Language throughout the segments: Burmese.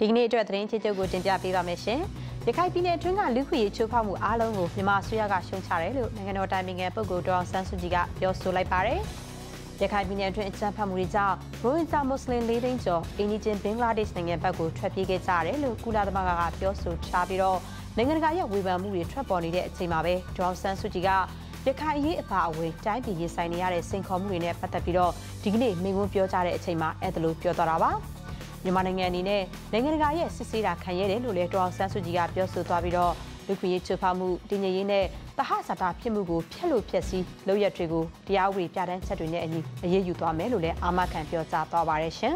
ဒီကနေ့အတွက်သတင်းချစ်ချုပ်ကိုတင်ပြပေးပါမယ်ရှင်။ရခိုင်ပြည်နယ်အတွင်းကလူခွေချိုးဖောက်မှုအားလုံးကိုမြန်မာအစိုးရကရှုံချတယ်လို့နိုင်ငံတော်တိုင်ပင်ခံပုဂ္ဂိုလ်ဒေါအောင်ဆန်းစုကြည်ကပြောဆိုလိုက်ပါတယ်။ရခိုင်ပြည်နယ်အတွင်းအကြမ်းဖက်မှုတွေကြောင့်ရိုဟင်ဂျာမွတ်စလင်၄သိန်းကျော်အင်ဒီဂျင်ဘင်္ဂလားဒေ့ရှ်နိုင်ငံဘက်ကိုထွက်ပြေးခဲ့ကြတယ်လို့ကုလသမဂ္ဂကပြောဆိုထားပြီးတော့နိုင်ငံတကာရဲ့ဝေဖန်မှုတွေထွက်ပေါ်နေတဲ့အချိန်မှာပဲဒေါအောင်ဆန်းစုကြည်ကရခိုင်အရေးအပါအဝင်တိုင်းပြည်ရင်ဆိုင်နေရတဲ့စိန်ခေါ်မှုတွေနဲ့ပတ်သက်ပြီးတော့ဒီကနေ့မိန့်ခွန်းပြောကြားတဲ့အချိန်မှာအဲ့ဒါလိုပြောသွားတာပါ။ မြန်မာနိုင်ငံအနေနဲ့နိုင်ငံတကာရဲ့စစ်ဆေးတာခံရတယ်လို့လည်းဒေါအောင်ဆန်းစုကြည်ကပြောဆိုသွားပြီးတော့လူခွင့်ရေးချိုးဖောက်မှုတည်ငြိမ်ရေးနဲ့တဟဇာတာဖြစ်မှုကိုဖျက်လို့ဖျက်ဆီးလုပ်ရက်တွေကိုတရားဥပဒေပြဋ္ဌာန်းချက်တွေနဲ့အညီအရေးယူသွားမယ်လို့လည်းအာမခံပြောကြားသွားပါတယ်ရှင်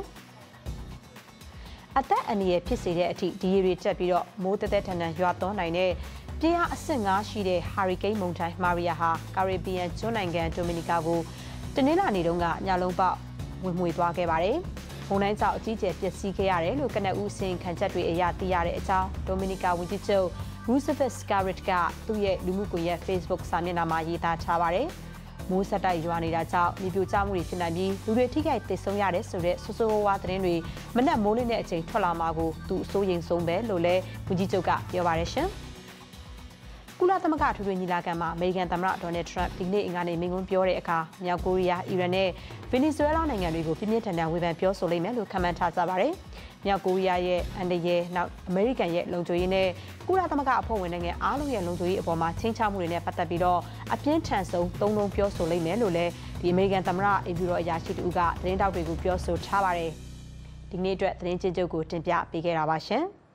အသက်အန္တရာယ်ဖြစ်စေတဲ့အထိဒီရေတွေတက်ပြီးတော့မိုးတက်တက်ထန်ထန်ရွာသွန်းနိုင်တဲ့ပြင်းအားအဆင့်5ရှိတဲ့ဟာရီကိန်းမုန်တိုင်းမာရီယာဟာကာရီဘီယန်ကျွန်းနိုင်ငံဒိုမီနီကာကိုတနင်္လာနေ့တုန်းကညလုံးပေါက်ဝင်မှွေသွားခဲ့ပါတယ်။ မုန်တိုင်းကြောင့်အကြီးကျယ်ပျက်စီးခဲ့ရတယ်လို့ကနအူးစင်ခံချက်တွေအရသိရတဲ့အကြောင်းဒိုမီနီကာဝန်ကြီးချုပ် Roosevelt Scarrett ကသူ့ရဲ့လူမှုကွန်ရက် Facebook စာမျက်နှာမှာရေးသားထားပါတယ်။မိုးဆက်တိုက်ရွာနေတာကြောင့်မြေပြိုကျမှုတွေဖြစ်နိုင်ပြီးလူတွေထိခိုက်သေဆုံးရတယ်ဆိုတဲ့ဆိုးဆိုးဝါးသတင်းတွေမနက်မိုးလင်းတဲ့အချိန်ထွက်လာမှာကိုသူအစိုးရိမ်ဆုံးပဲလို့လည်းဝန်ကြီးချုပ်ကပြောပါတယ်ရှင်။ ကုလသမဂ္ဂထွေထွေညီလာခံမှာအမေရိကန်သမ္မတဒေါ်နယ်ထရန့်ဒီနေ့အင်္ဂါနေ့မိန့်ခွန်းပြောတဲ့အခါမြောက်ကိုရီးယား၊အီရန်နဲ့ဗင်နီဇွဲလားနိုင်ငံတွေကိုပြင်းပြင်းထန်ထန်ဝေဖန်ပြောဆိုလိမ့်မယ်လို့ခန့်မှန်းထားကြပါတယ်။မြောက်ကိုရီးယားရဲ့အန်ဒရဲနောက်အမေရိကန်ရဲ့လုံခြုံရေးနဲ့ကုလသမဂ္ဂအဖွဲ့ဝင်နိုင်ငံအားလုံးရဲ့လုံခြုံရေးအပေါ်မှာချင်းချမှုတွေနဲ့ပတ်သက်ပြီးတော့အပြင်းထန်ဆုံးသုံးလုံးပြောဆိုလိမ့်မယ်လို့လည်းဒီအမေရိကန်သမ္မတအိမ်ဖြူတော်အရာရှိတူကသတင်းတောက်တွေကိုပြောဆိုထားပါတယ်။ဒီနေ့အတွက်သတင်းချင်းချုပ်ကိုတင်ပြပေးခဲ့တာပါရှင်။